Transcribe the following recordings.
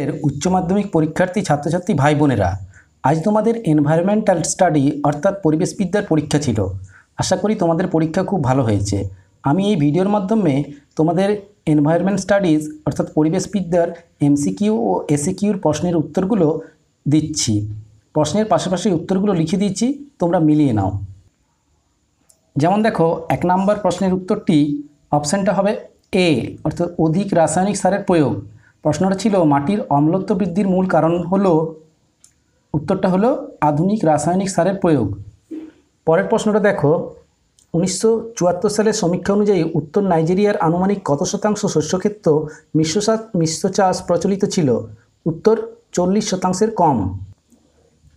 এর উচ্চ মাধ্যমিক পরীক্ষার্থী ছাত্রছাত্রী ভাই বোনেরা, আজ তোমাদের এনভায়রনমেন্টাল স্টাডি অর্থাৎ পরিবেশবিদ্যার পরীক্ষা ছিল। আশা করি তোমাদের পরীক্ষা খুব ভালো হয়েছে। আমি এই ভিডিওর মাধ্যমে তোমাদের এনভায়রনমেন্ট স্টাডিজ অর্থাৎ পরিবেশবিদ্যার এমসিকিউ ও এসিকিউর প্রশ্নের উত্তরগুলো দিচ্ছি। প্রশ্নের পাশাপাশি উত্তরগুলো লিখে দিচ্ছি, তোমরা মিলিয়ে নাও। যেমন দেখো, এক নম্বর প্রশ্নের উত্তরটি অপশানটা হবে এ অর্থাৎ অধিক রাসায়নিক সারের প্রয়োগ। প্রশ্নটা ছিল, মাটির অম্লত্ব বৃদ্ধির মূল কারণ হলো, উত্তরটা হলো আধুনিক রাসায়নিক সারের প্রয়োগ। পরের প্রশ্নটা দেখো, উনিশশো চুয়াত্তর সালের সমীক্ষা অনুযায়ী উত্তর নাইজেরিয়ার আনুমানিক কত শতাংশ শস্যক্ষেত্র মিশ্র মিশ্র চাষ প্রচলিত ছিল? উত্তর চল্লিশ শতাংশের কম।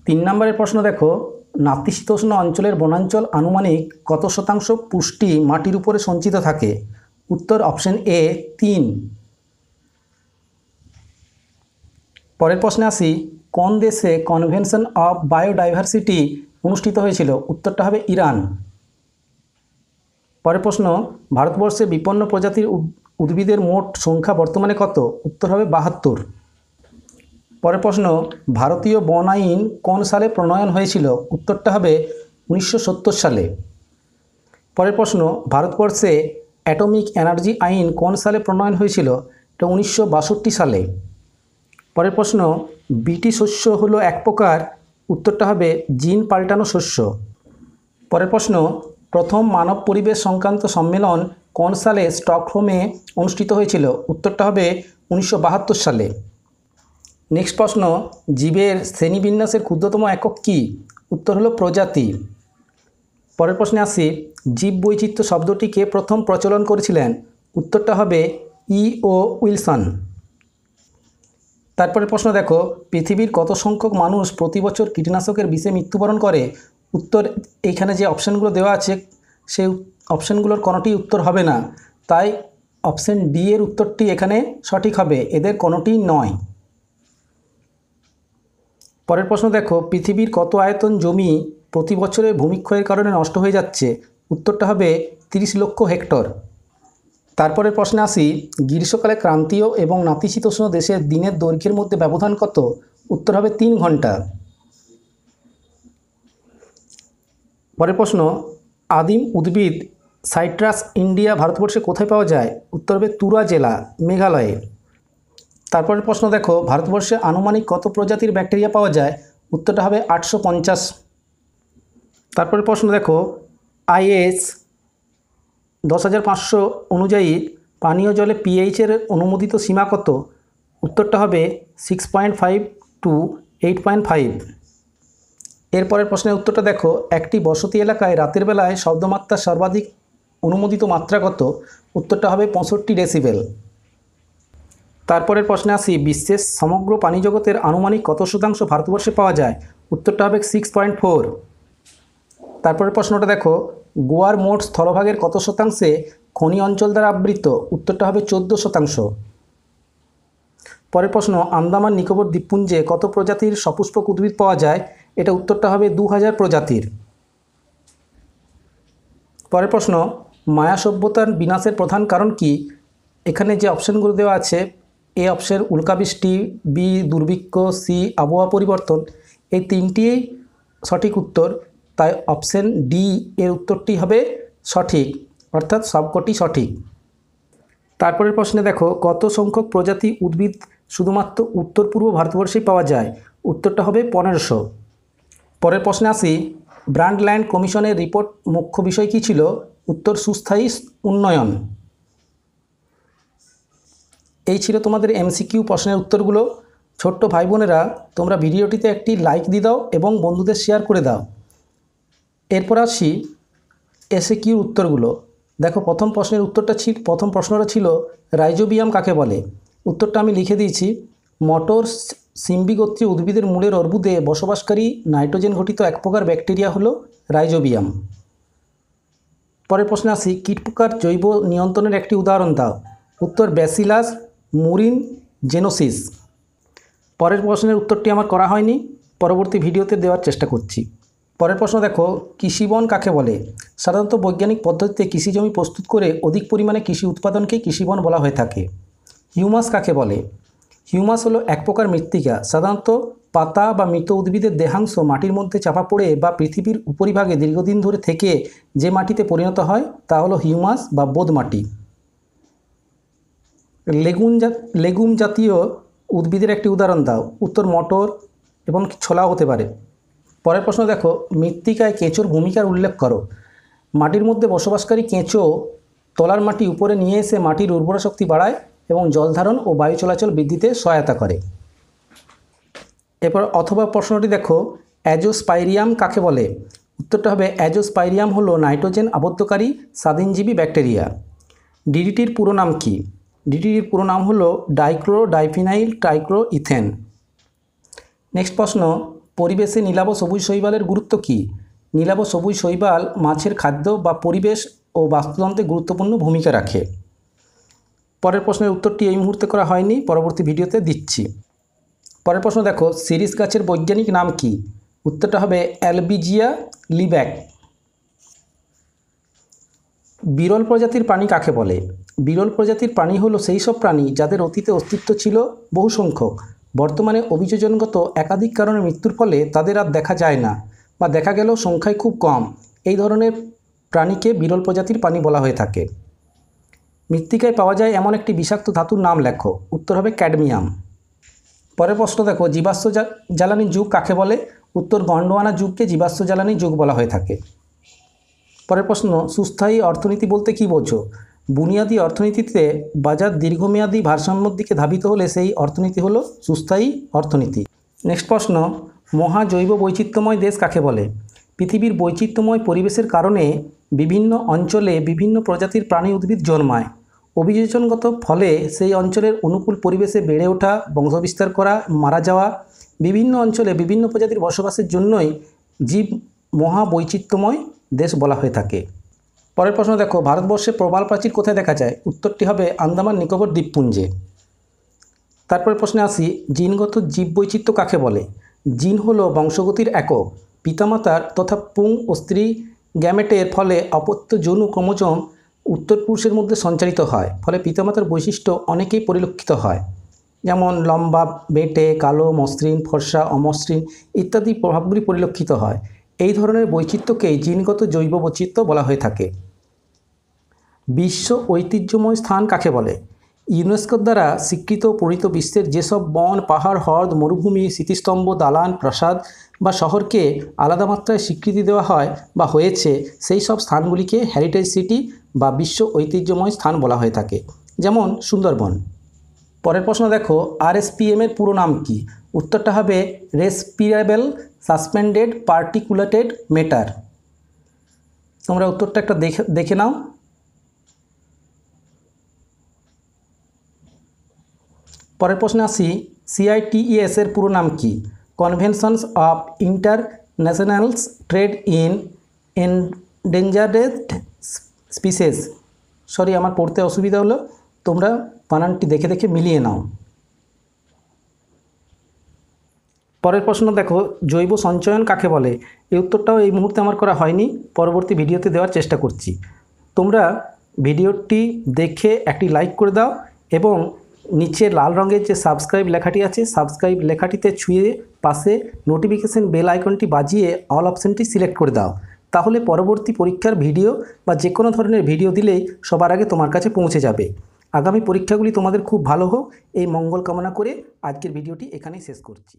তিন নম্বরের প্রশ্ন দেখো, নাতিশীতোষ্ণ অঞ্চলের বনাঞ্চল আনুমানিক কত শতাংশ পুষ্টি মাটির উপরে সঞ্চিত থাকে? উত্তর অপশন এ তিন। পরের প্রশ্নে আসি, কোন দেশে কনভেনশন অফ বায়োডাইভার্সিটি অনুষ্ঠিত হয়েছিল? উত্তরটা হবে ইরান। পরের প্রশ্ন, ভারতবর্ষে বিপন্ন প্রজাতির উদ- উদ্ভিদের মোট সংখ্যা বর্তমানে কত? উত্তর হবে বাহাত্তর। পরের প্রশ্ন, ভারতীয় বন আইন কোন সালে প্রণয়ন হয়েছিল? উত্তরটা হবে উনিশশো সত্তর সালে। পরের প্রশ্ন, ভারতবর্ষে অ্যাটমিক এনার্জি আইন কোন সালে প্রণয়ন হয়েছিল? এটা উনিশশো বাষট্টি সালে। পরের প্রশ্ন, বিটি শস্য হলো এক প্রকার, উত্তরটা হবে জিন পাল্টানো শস্য। পরের প্রশ্ন, প্রথম মানব পরিবেশ সংক্রান্ত সম্মেলন কোন সালে স্টকহোমে অনুষ্ঠিত হয়েছিল? উত্তরটা হবে উনিশশো বাহাত্তর সালে। নেক্সট প্রশ্ন, জীবের শ্রেণীবিন্যাসের ক্ষুদ্রতম একক কী? উত্তর হলো প্রজাতি। পরের প্রশ্নে আসি, জীব বৈচিত্র্য শব্দটিকে প্রথম প্রচলন করেছিলেন। উত্তরটা হবে ই ও উইলসন। তারপরে প্রশ্ন দেখো, পৃথিবীর কত সংখ্যক মানুষ প্রতি বছর কীটনাশকের বিষে মৃত্যুবরণ করে? উত্তর, এইখানে যে অপশানগুলো দেওয়া আছে, সেই অপশানগুলোর কোনোটি উত্তর হবে না। তাই অপশান ডি এর উত্তরটি এখানে সঠিক হবে, এদের কোনোটিই নয়। পরের প্রশ্ন দেখো, পৃথিবীর কত আয়তন জমি প্রতি বছরে ভূমিক্ষয়ের কারণে নষ্ট হয়ে যাচ্ছে? উত্তরটা হবে তিরিশ লক্ষ হেক্টর। তারপরের প্রশ্নে আসি, গ্রীষ্মকালে ক্রান্তীয় এবং নাতিশীতোষ্ণ দেশের দিনের দৈর্ঘ্যের মধ্যে ব্যবধান কত? উত্তর হবে তিন ঘণ্টা। পরের প্রশ্ন, আদিম উদ্ভিদ সাইট্রাস ইন্ডিয়া ভারতবর্ষে কোথায় পাওয়া যায়? উত্তর হবে তুরা জেলা, মেঘালয়ে। তারপরের প্রশ্ন দেখো, ভারতবর্ষে আনুমানিক কত প্রজাতির ব্যাকটেরিয়া পাওয়া যায়? উত্তরটা হবে আটশো পঞ্চাশ। তারপরের প্রশ্ন দেখো, আইএস দশ হাজার পাঁচশো অনুযায়ী পানীয় জলে পিএইচের অনুমোদিত সীমা কত? উত্তরটা হবে six point five two eight point five এরপরের প্রশ্নের উত্তরটা দেখো। একটি বসতি এলাকায় রাতের বেলায় শব্দমাত্রা সর্বাধিক অনুমোদিত মাত্রা কত? উত্তরটা হবে পঁয়ষট্টি ডেসিবেল। তারপরের প্রশ্নে আসি, বিশ্বের সমগ্র পানি জগতের আনুমানিক কত শতাংশ ভারতবর্ষে পাওয়া যায়? উত্তরটা হবে সিক্স পয়েন্ট ফোর তারপরের প্রশ্নটা দেখো গোয়ার মোট স্থলভাগের কত শতাংশে খনি অঞ্চল দ্বারা আবৃত? উত্তরটা হবে চোদ্দ শতাংশ। পরের প্রশ্ন, আন্দামান নিকোবর দ্বীপপুঞ্জে কত প্রজাতির সপুষ্পক উদ্ভিদ পাওয়া যায়? এটা উত্তরটা হবে দু হাজার প্রজাতির। পরের প্রশ্ন, মায়া সভ্যতার বিনাশের প্রধান কারণ কি? এখানে যে অপশানগুলো দেওয়া আছে, এ অপশন উল্কাবৃষ্টি বি দুর্ভিক্ষ, সি আবহাওয়া পরিবর্তন, এই তিনটিই সঠিক উত্তর। তাই অপশন ডি এর উত্তরটি হবে সঠিক, অর্থাৎ সবকটি সঠিক। তারপরের প্রশ্নে দেখো, কত সংখ্যক প্রজাতি উদ্ভিদ শুধুমাত্র উত্তর পূর্ব ভারতবর্ষেই পাওয়া যায়? উত্তরটা হবে পনেরোশো। পরের প্রশ্নে আসি ব্র্যান্ডল্যান্ড কমিশনের রিপোর্ট মুখ্য বিষয় কী ছিল? উত্তর সুস্থায়ী উন্নয়ন। এই ছিল তোমাদের এমসিকিউ প্রশ্নের উত্তরগুলো। ছোট্ট ভাই বোনেরা, তোমরা ভিডিওটিতে একটি লাইক দিয়ে দাও এবং বন্ধুদের শেয়ার করে দাও। এরপর আসি এসে কিউর উত্তরগুলো। দেখো, প্রথম প্রশ্নের উত্তরটা ছিল প্রথম প্রশ্নটা ছিল, রাইজোবিয়াম কাকে বলে? উত্তরটা আমি লিখে দিয়েছি, মটর সিম্বিগোত্রীয় উদ্ভিদের মূলের অর্বুদে বসবাসকারী নাইট্রোজেন ঘটিত এক প্রকার ব্যাকটেরিয়া হলো রাইজোবিয়াম। পরের প্রশ্নে আসি কীটপোকার জৈব নিয়ন্ত্রণের একটি উদাহরণ দাও। উত্তর, ব্যাসিলাস মুরিন জেনোসিস। পরের প্রশ্নের উত্তরটি আমার করা হয়নি, পরবর্তী ভিডিওতে দেওয়ার চেষ্টা করছি। পরের প্রশ্ন দেখো কৃষিবন কাকে বলে? সাধারণত বৈজ্ঞানিক পদ্ধতিতে কৃষি জমি প্রস্তুত করে অধিক পরিমাণে কৃষি উৎপাদনকেই কৃষিবন বলা হয়ে থাকে। হিউমাস কাকে বলে? হিউমাস হলো এক প্রকার মৃত্তিকা। সাধারণত পাতা বা মৃত উদ্ভিদের দেহাংশ মাটির মধ্যে চাপা পড়ে বা পৃথিবীর উপরিভাগে দীর্ঘদিন ধরে থেকে যে মাটিতে পরিণত হয়, তা হলো হিউমাস বা বোদ মাটি। লেগুন লেগুম জাতীয় উদ্ভিদের একটি উদাহরণ দাও। উত্তর মটর এবং ছোলাও হতে পারে। পরের প্রশ্ন দেখো, মৃত্তিকায় কেঁচোর ভূমিকার উল্লেখ করো। মাটির মধ্যে বসবাসকারী কেঁচো তলার মাটি উপরে নিয়ে এসে মাটির উর্বরা শক্তি বাড়ায় এবং জল ধারণ ও বায়ু চলাচল বৃদ্ধিতে সহায়তা করে। এরপর অথবা প্রশ্নটি দেখো, অ্যাজোস্পাইরিয়াম কাকে বলে? উত্তরটা হবে, অ্যাজোস্পাইরিয়াম হলো নাইট্রোজেন আবদ্ধকারী স্বাধীনজীবী ব্যাকটেরিয়া। ডিডিটির পুরো নাম কি? ডিডিটির পুরো নাম হলো dichloro diphenyl trichloro ethane next প্রশ্ন পরিবেশে নীলাভ সবুজ শৈবালের গুরুত্ব কী? নীলাভ সবুজ শৈবাল মাছের খাদ্য বা পরিবেশ ও বাস্তুতন্ত্রে গুরুত্বপূর্ণ ভূমিকা রাখে। পরের প্রশ্নের উত্তরটি এই মুহূর্তে করা হয়নি, পরবর্তী ভিডিওতে দিচ্ছি। পরের প্রশ্ন দেখো সিরিস গাছের বৈজ্ঞানিক নাম কি? উত্তরটা হবে অ্যালবিজিয়া লিব্যাক। বিরল প্রজাতির প্রাণী কাকে বলে? বিরল প্রজাতির প্রাণী হলো সেই সব প্রাণী যাদের অতীতে অস্তিত্ব ছিল বহু সংখ্যক বর্তমানে অভিযোজনগত একাধিক কারণে মৃত্যুর ফলে তাদের আর দেখা যায় না বা দেখা গেলেও সংখ্যায় খুব কম। এই ধরনের প্রাণীকে বিরল প্রজাতির প্রাণী বলা হয়ে থাকে। মৃত্তিকায় পাওয়া যায় এমন একটি বিষাক্ত ধাতুর নাম লেখো, উত্তর হবে ক্যাডমিয়াম। পরের প্রশ্ন দেখো, জীবাশ্ম জ্বালানি যুগ কাকে বলে? উত্তর গন্ডোয়ানা যুগকে জীবাশ্ম জ্বালানি যুগ বলা হয়ে থাকে। পরের প্রশ্ন, সুস্থায়ী অর্থনীতি বলতে কী বোঝো? বুনিয়াদী অর্থনীতিতে বাজার দীর্ঘমেয়াদী ভারসাম্যর দিকে ধাবিত হলে সেই অর্থনীতি হলো সুস্থায়ী অর্থনীতি। নেক্সট প্রশ্ন, মহাজৈব বৈচিত্র্যময় দেশ কাকে বলে? পৃথিবীর বৈচিত্র্যময় পরিবেশের কারণে বিভিন্ন অঞ্চলে বিভিন্ন প্রজাতির প্রাণী উদ্ভিদ জন্মায়। অভিযোজনগত ফলে সেই অঞ্চলের অনুকূল পরিবেশে বেড়ে ওঠা, বংশবিস্তার করা, মারা যাওয়া, বিভিন্ন অঞ্চলে বিভিন্ন প্রজাতির বসবাসের জন্যই জীব মহাবৈচিত্র্যময় দেশ বলা হয়ে থাকে। পরের প্রশ্ন দেখো, ভারতবর্ষে প্রবাল প্রাচীর কোথায় দেখা যায়? উত্তরটি হবে আন্দামান নিকোবর দ্বীপপুঞ্জে। তারপরে প্রশ্নে আসি, জিনগত জীববৈচিত্র্য কাকে বলে? জিন হল বংশগতির একক। পিতামাতার তথা পুং ও স্ত্রী গ্যামেটের ফলে অপত্য যৌন ক্রোমোজোম উত্তর পুরুষের মধ্যে সঞ্চারিত হয়, ফলে পিতামাতার বৈশিষ্ট্য অনেকেই পরিলক্ষিত হয়। যেমন লম্বা, বেটে, কালো, মসৃণ, ফর্সা, অমসৃণ ইত্যাদি প্রভাবগুলি পরিলক্ষিত হয়। এই ধরনের বৈচিত্র্যকেই জিনগত জৈব বৈচিত্র্য বলা হয়ে থাকে। বিশ্ব ঐতিহ্যময় স্থান কাকে বলে? ইউনেস্কোর দ্বারা স্বীকৃত পরিত বিশ্বের যেসব বন, পাহাড়, হ্রদ, মরুভূমি, স্মৃতিস্তম্ভ, দালান, প্রাসাদ বা শহরকে আলাদা মাত্রায় স্বীকৃতি দেওয়া হয় বা হয়েছে, সেই সব স্থানগুলিকে হেরিটেজ সিটি বা বিশ্ব ঐতিহ্যময় স্থান বলা হয়ে থাকে। যেমন সুন্দরবন। পরের প্রশ্ন দেখো, আরএসপিএম এর পুরো নাম কি? উত্তরটা হবে রেসপিরেবল সাসপেন্ডেড পার্টিকুলেটেড মেটার তোমরা উত্তরটা একটা দেখে দেখে নাও। পরের প্রশ্নে আসি সিআইটিইএস এর পুরো নাম কি? Conventions of internationals trade in endangered species sorry আমার পড়তে অসুবিধা হলো। তোমরা বানানটি দেখে দেখে মিলিয়ে নাও। পরের প্রশ্ন দেখো, জৈব সঞ্চয়ন কাকে বলে? এই উত্তরটাও এই মুহূর্তে আমার করা হয়নি, পরবর্তী ভিডিওতে দেওয়ার চেষ্টা করছি। তোমরা ভিডিওটি দেখে একটি লাইক করে দাও এবং নিচে লাল রঙের যে সাবস্ক্রাইব লেখাটি আছে সাবস্ক্রাইব লেখাটিতে ছুঁয়ে পাশে নোটিফিকেশন বেল আইকনটি বাজিয়ে অল অপশানটি সিলেক্ট করে দাও। তাহলে পরবর্তী পরীক্ষার ভিডিও বা যে কোনো ধরনের ভিডিও দিলেই সবার আগে তোমার কাছে পৌঁছে যাবে। আগামী পরীক্ষাগুলি তোমাদের খুব ভালো হোক। এই মঙ্গল কামনা করে আজকের ভিডিওটি এখানেই শেষ করছি।